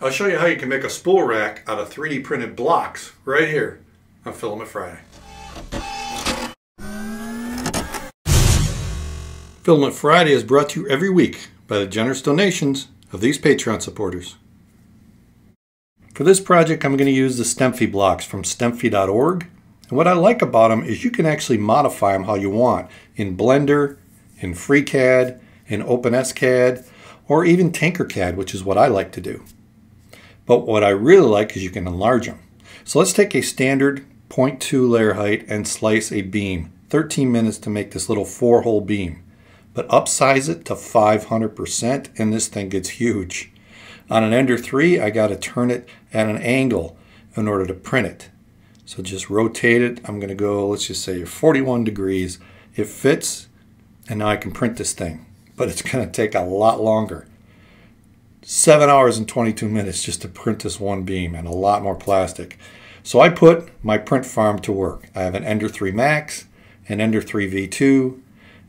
I'll show you how you can make a spool rack out of 3D printed blocks right here on Filament Friday. Filament Friday is brought to you every week by the generous donations of these Patreon supporters. For this project, I'm going to use the Stemfie blocks from stemfie.org. And what I like about them is you can actually modify them how you want in Blender, in FreeCAD, in OpenSCAD, or even Tinkercad, which is what I like to do. But what I really like is you can enlarge them. So let's take a standard 0.2 layer height and slice a beam. 13 minutes to make this little four hole beam. But upsize it to 500% and this thing gets huge. On an Ender 3, I got to turn it at an angle in order to print it. So just rotate it. I'm going to go, let's just say 41 degrees. It fits, and now I can print this thing. But it's going to take a lot longer. 7 hours and 22 minutes just to print this one beam and a lot more plastic. So I put my print farm to work. I have an Ender 3 Max, an Ender 3 V2,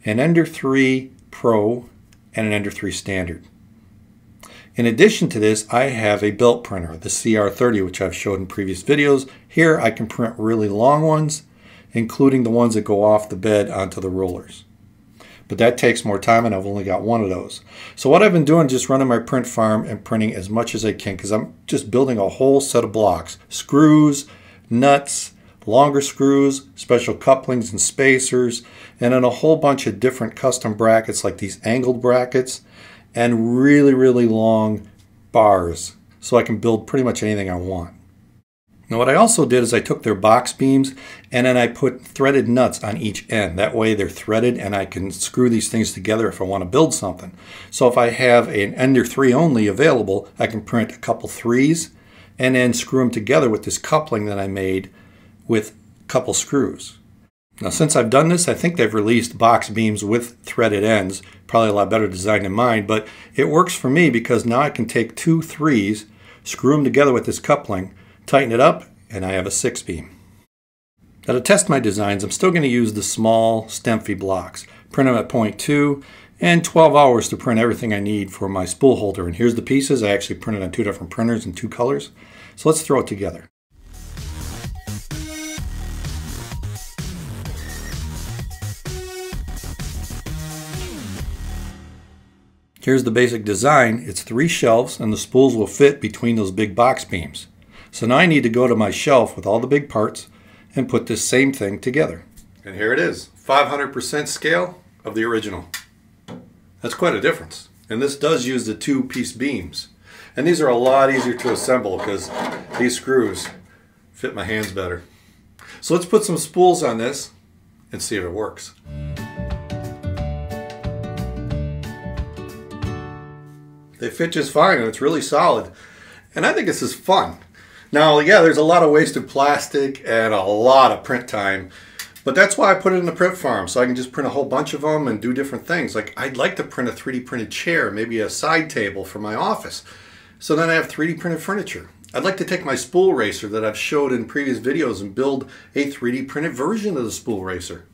an Ender 3 Pro, and an Ender 3 Standard. In addition to this, I have a belt printer, the CR30, which I've showed in previous videos. Here I can print really long ones, including the ones that go off the bed onto the rollers. But that takes more time and I've only got one of those. So what I've been doing is just running my print farm and printing as much as I can because I'm just building a whole set of blocks. Screws, nuts, longer screws, special couplings and spacers, and then a whole bunch of different custom brackets like these angled brackets and really, really long bars so I can build pretty much anything I want. Now what I also did is I took their box beams and then I put threaded nuts on each end. That way they're threaded and I can screw these things together if I want to build something. So if I have an Ender 3 only available, I can print a couple threes and then screw them together with this coupling that I made with a couple screws. Now since I've done this, I think they've released box beams with threaded ends, probably a lot better design than mine, but it works for me because now I can take two threes, screw them together with this coupling, tighten it up, and I have a six beam. Now to test my designs, I'm still going to use the small Stemfie blocks, print them at 0.2, and 12 hours to print everything I need for my spool holder. And here's the pieces. I actually printed on two different printers in two colors. So let's throw it together. Here's the basic design. It's three shelves and the spools will fit between those big box beams. So now I need to go to my shelf with all the big parts and put this same thing together. And here it is, 500% scale of the original. That's quite a difference. And this does use the two piece beams. And these are a lot easier to assemble because these screws fit my hands better. So let's put some spools on this and see if it works. They fit just fine and it's really solid. And I think this is fun. Now, yeah, there's a lot of wasted plastic and a lot of print time, but that's why I put it in the print farm so I can just print a whole bunch of them and do different things. Like I'd like to print a 3D printed chair, maybe a side table for my office. So then I have 3D printed furniture. I'd like to take my spool racer that I've showed in previous videos and build a 3D printed version of the spool racer.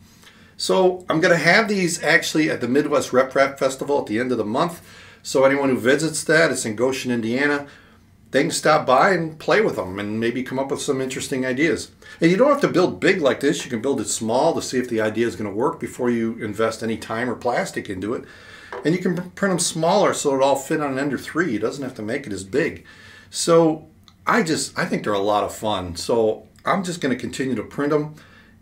So I'm going to have these actually at the Midwest RepRap Festival at the end of the month. So anyone who visits that, it's in Goshen, Indiana, they can stop by and play with them and maybe come up with some interesting ideas. And you don't have to build big like this. You can build it small to see if the idea is going to work before you invest any time or plastic into it. And you can print them smaller so it all fit on an Ender 3. It doesn't have to make it as big. So I just, I think they're a lot of fun. So I'm just going to continue to print them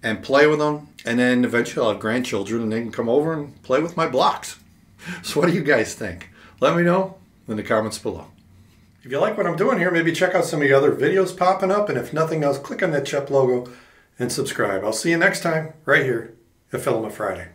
and play with them. And then eventually I'll have grandchildren and they can come over and play with my blocks. So what do you guys think? Let me know in the comments below. If you like what I'm doing here, maybe check out some of the other videos popping up. And if nothing else, click on that CHEP logo and subscribe. I'll see you next time right here at Filament Friday.